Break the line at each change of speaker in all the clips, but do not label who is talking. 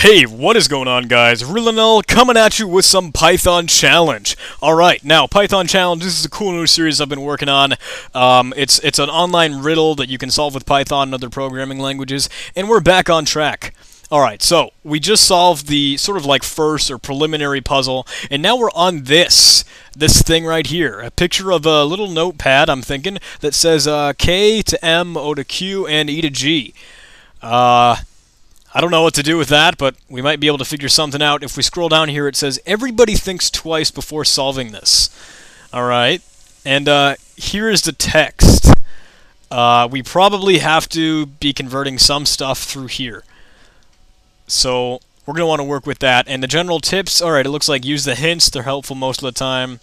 Hey, what is going on, guys? Rillanel coming at you with some Python Challenge. Alright, now, Python Challenge, this is a cool new series I've been working on. Um, it's, it's an online riddle that you can solve with Python and other programming languages, and we're back on track. Alright, so, we just solved the sort of like first or preliminary puzzle, and now we're on this. This thing right here. A picture of a little notepad, I'm thinking, that says uh, K to M, O to Q, and E to G. Uh... I don't know what to do with that, but we might be able to figure something out. If we scroll down here, it says, everybody thinks twice before solving this. Alright, and uh, here is the text. Uh, we probably have to be converting some stuff through here. So, we're going to want to work with that. And the general tips, alright, it looks like use the hints. They're helpful most of the time.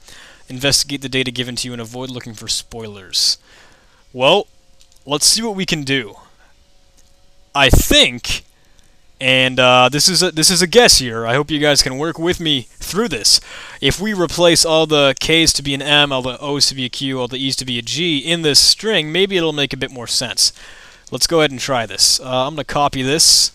Investigate the data given to you and avoid looking for spoilers. Well, let's see what we can do. I think and uh, this is a, this is a guess here. I hope you guys can work with me through this. If we replace all the K's to be an M, all the O's to be a Q, all the E's to be a G in this string, maybe it'll make a bit more sense. Let's go ahead and try this. Uh, I'm going to copy this,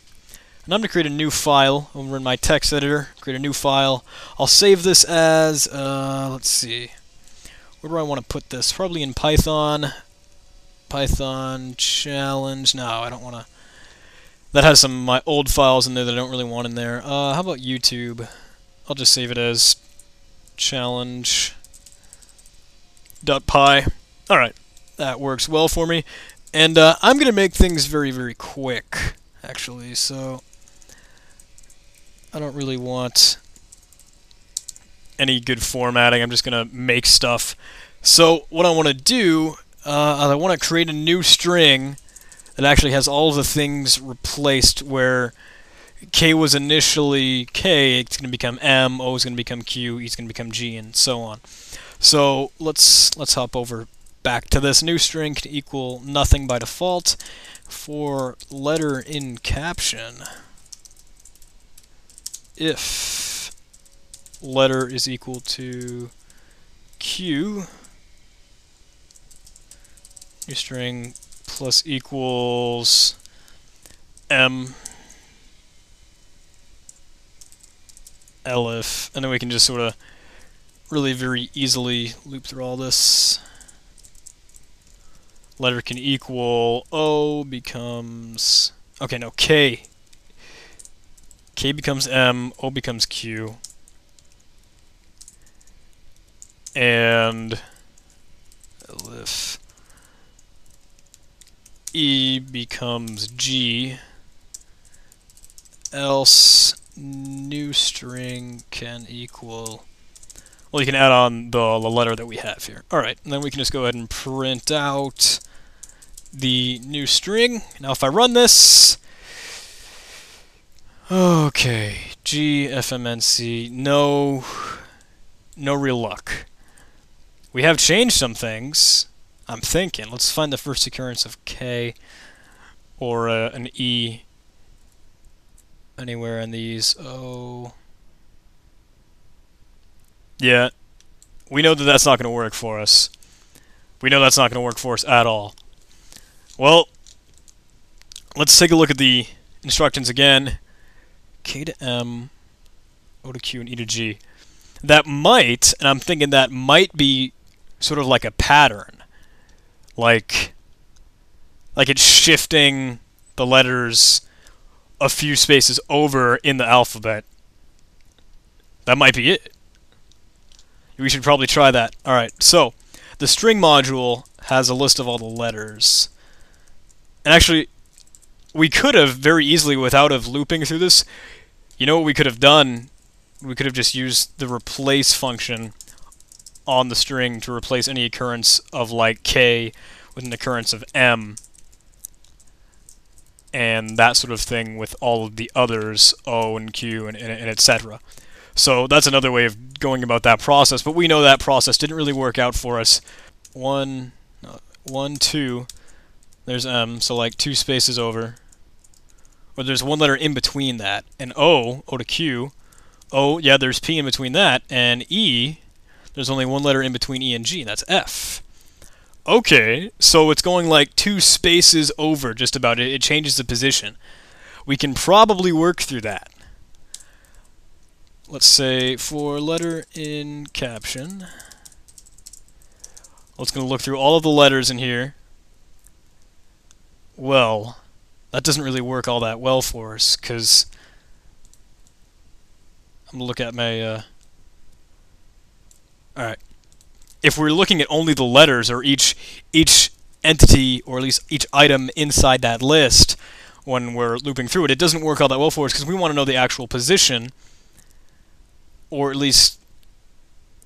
and I'm going to create a new file over in my text editor. Create a new file. I'll save this as, uh, let's see, where do I want to put this? Probably in Python. Python challenge. No, I don't want to that has some of my old files in there that I don't really want in there. Uh, how about YouTube? I'll just save it as challenge.py. Alright, that works well for me. And uh, I'm going to make things very, very quick, actually, so I don't really want any good formatting. I'm just going to make stuff. So what I want to do, uh, I want to create a new string that actually has all the things replaced where K was initially K, it's going to become M, O is going to become Q, E is going to become G, and so on. So let's let's hop over back to this new string equal nothing by default for letter in caption if letter is equal to Q new string plus equals m and then we can just sort of really very easily loop through all this. Letter can equal O becomes okay no K K becomes M, O becomes Q. And elif E becomes G, else new string can equal, well, you can add on the, the letter that we have here. Alright, and then we can just go ahead and print out the new string. Now if I run this, okay, G, FMNC, no, no real luck. We have changed some things, I'm thinking. Let's find the first occurrence of K or uh, an E anywhere in these. Oh. Yeah. We know that that's not going to work for us. We know that's not going to work for us at all. Well, let's take a look at the instructions again. K to M, O to Q, and E to G. That might, and I'm thinking that might be sort of like a pattern like like it's shifting the letters a few spaces over in the alphabet. That might be it. We should probably try that. Alright, so the string module has a list of all the letters. And actually, we could have very easily, without of looping through this, you know what we could have done? We could have just used the replace function on the string to replace any occurrence of like k with an occurrence of m and that sort of thing with all of the others o and q and, and, and etc. So that's another way of going about that process, but we know that process didn't really work out for us. One, one, two, there's m, so like two spaces over. Or there's one letter in between that. And O, O to Q, O, yeah, there's P in between that. And E, there's only one letter in between E and G, and that's F. Okay, so it's going like two spaces over just about it. It changes the position. We can probably work through that. let's say for letter in caption, let's going to look through all of the letters in here. Well, that doesn't really work all that well for us, because I'm going to look at my... Uh, Alright. If we're looking at only the letters, or each each entity, or at least each item inside that list, when we're looping through it, it doesn't work all that well for us, because we want to know the actual position or at least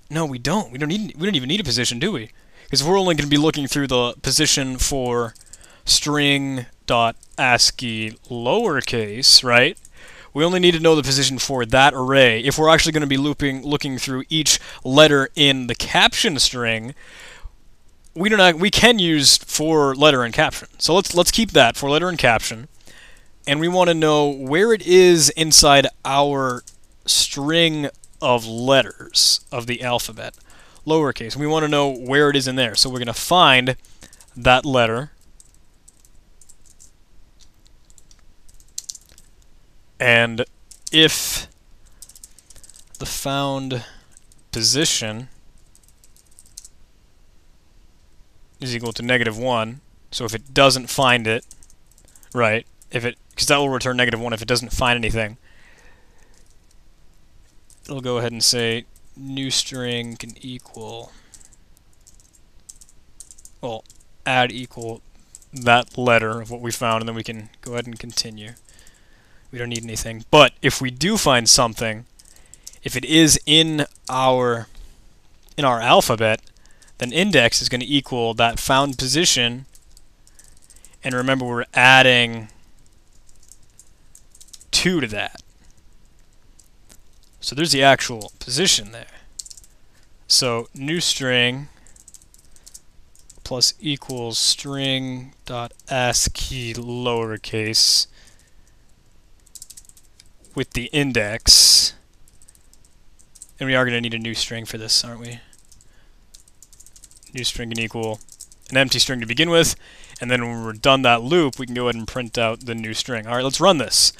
no, we don't. We don't need we don't even need a position, do we? Because we're only going to be looking through the position for string dot ASCII lowercase, right? We only need to know the position for that array. If we're actually going to be looping looking through each letter in the caption string, we don't we can use for letter and caption. So let's let's keep that for letter and caption. And we want to know where it is inside our string of letters of the alphabet, lowercase. We want to know where it is in there. So we're going to find that letter. And if the found position is equal to negative 1, so if it doesn't find it, right, if it, because that will return negative 1 if it doesn't find anything, it'll go ahead and say new string can equal, well, add equal that letter of what we found, and then we can go ahead and continue. We don't need anything. But if we do find something, if it is in our in our alphabet, then index is going to equal that found position. And remember, we're adding 2 to that. So there's the actual position there. So new string plus equals string dot ASCII lowercase with the index. And we are going to need a new string for this, aren't we? New string can equal an empty string to begin with, and then when we're done that loop, we can go ahead and print out the new string. Alright, let's run this.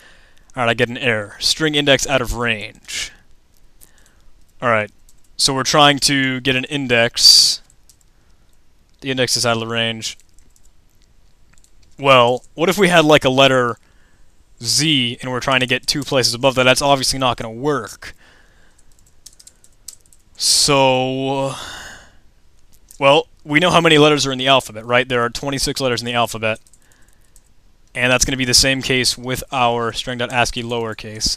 Alright, I get an error. String index out of range. Alright, so we're trying to get an index. The index is out of the range. Well, what if we had like a letter Z and we're trying to get two places above that? That's obviously not going to work. So, well, we know how many letters are in the alphabet, right? There are 26 letters in the alphabet. And that's going to be the same case with our string.ascii lowercase.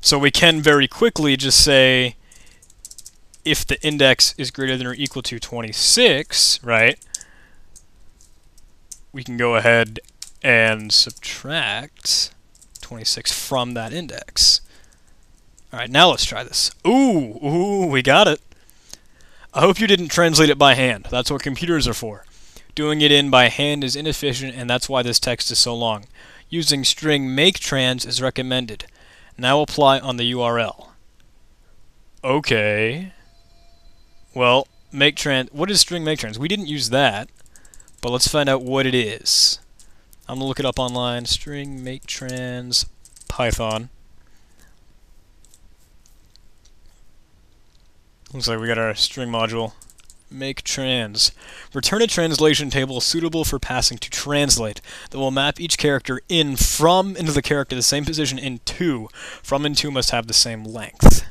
So we can very quickly just say if the index is greater than or equal to 26, right, we can go ahead and subtract 26 from that index. Alright, now let's try this. Ooh, ooh, we got it. I hope you didn't translate it by hand. That's what computers are for. Doing it in by hand is inefficient, and that's why this text is so long. Using string make trans is recommended. Now apply on the URL. Okay. Well, make trans. What is string make trans? We didn't use that, but let's find out what it is. I'm gonna look it up online. String make trans Python. Looks like we got our string module make trans. Return a translation table suitable for passing to translate that will map each character in from into the character the same position in to. From and to must have the same length.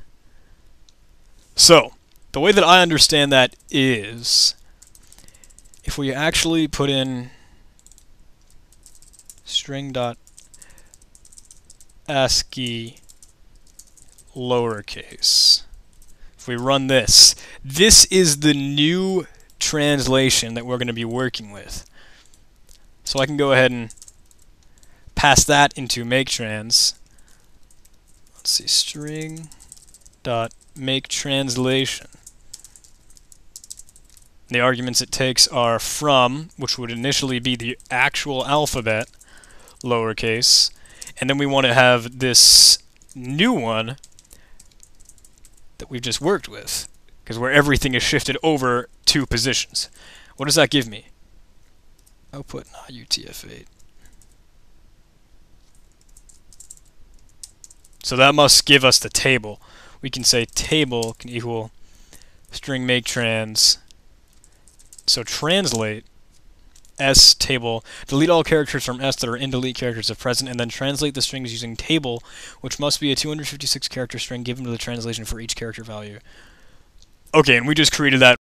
So, the way that I understand that is if we actually put in string dot ASCII lowercase If we run this, this is the new translation that we're going to be working with. So I can go ahead and pass that into make trans. Let's see, string dot make translation. The arguments it takes are from, which would initially be the actual alphabet, lowercase, and then we want to have this new one that we've just worked with, because where everything is shifted over two positions. What does that give me? Output not UTF-8. So that must give us the table. We can say table can equal string make trans. So translate s table, delete all characters from s that are in delete characters if present, and then translate the strings using table, which must be a 256 character string given to the translation for each character value. Okay, and we just created that